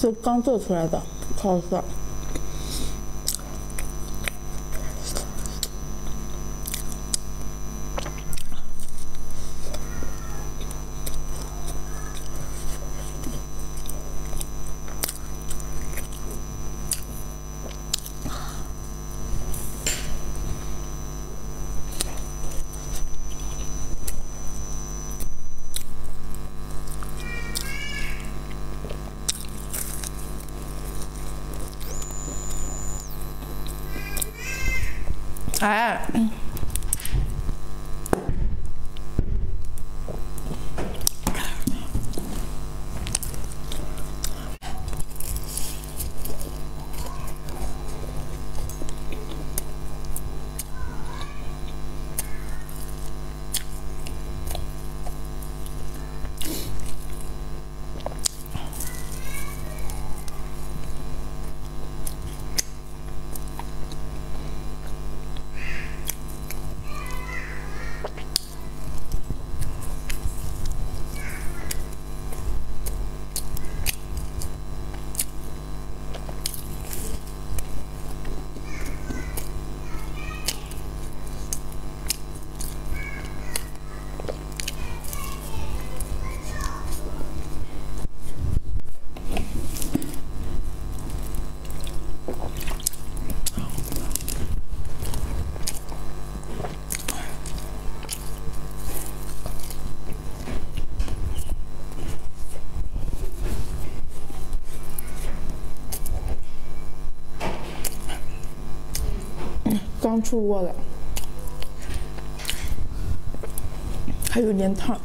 就刚做出来的，超好哎。刚出锅的，还有点烫。